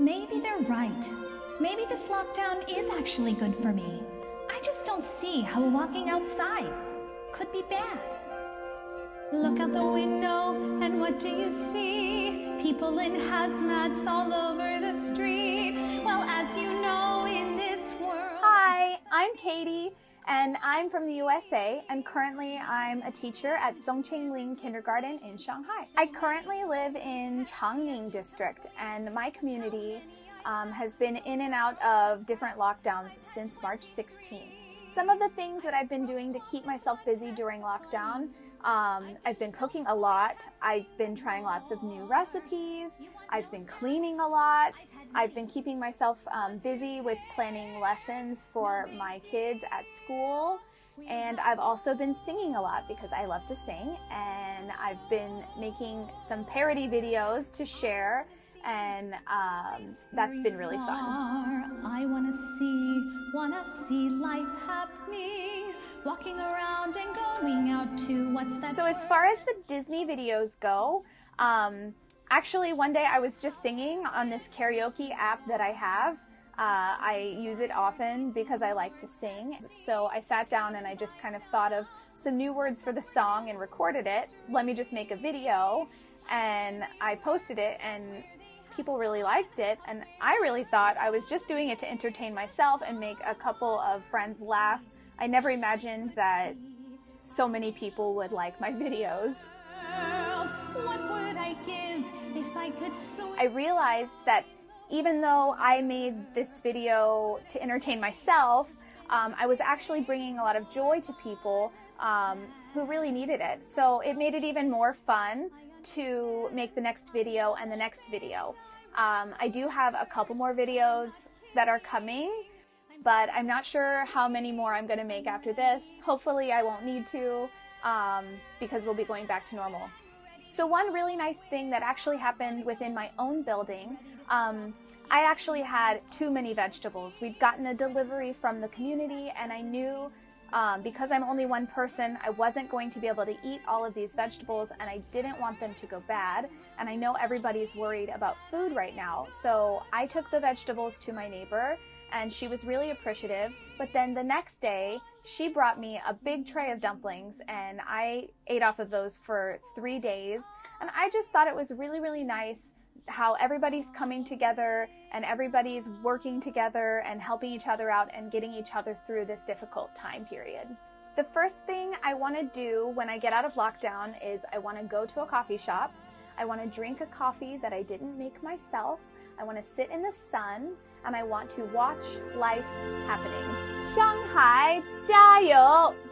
Maybe they're right. Maybe this lockdown is actually good for me. I just don't see how walking outside could be bad. Look out the window, and what do you see? People in hazmats all over the street. Well, as you know, in this world. Hi, I'm Katie, and I'm from the USA, and currently I'm a teacher at Songqing Kindergarten in Shanghai. I currently live in Changning District, and my community um, has been in and out of different lockdowns since March 16th. Some of the things that I've been doing to keep myself busy during lockdown um, I've been cooking a lot. I've been trying lots of new recipes. I've been cleaning a lot. I've been keeping myself um, busy with planning lessons for my kids at school. And I've also been singing a lot because I love to sing. And I've been making some parody videos to share and um, that's been really fun. I wanna see, wanna see life happening, walking around and going out to what's that? So as far as the Disney videos go, um, actually one day I was just singing on this karaoke app that I have. Uh, I use it often because I like to sing. So I sat down and I just kind of thought of some new words for the song and recorded it. Let me just make a video. And I posted it and people really liked it, and I really thought I was just doing it to entertain myself and make a couple of friends laugh. I never imagined that so many people would like my videos. I, I realized that even though I made this video to entertain myself, um, I was actually bringing a lot of joy to people um, who really needed it. So it made it even more fun to make the next video and the next video. Um, I do have a couple more videos that are coming, but I'm not sure how many more I'm going to make after this. Hopefully, I won't need to um, because we'll be going back to normal. So, one really nice thing that actually happened within my own building, um, I actually had too many vegetables. We'd gotten a delivery from the community, and I knew um, because I'm only one person, I wasn't going to be able to eat all of these vegetables and I didn't want them to go bad. And I know everybody's worried about food right now. So I took the vegetables to my neighbor and she was really appreciative. But then the next day, she brought me a big tray of dumplings and I ate off of those for three days. And I just thought it was really, really nice how everybody's coming together and everybody's working together and helping each other out and getting each other through this difficult time period. The first thing I want to do when I get out of lockdown is I want to go to a coffee shop. I want to drink a coffee that I didn't make myself. I want to sit in the sun and I want to watch life happening. Shanghai, 加油!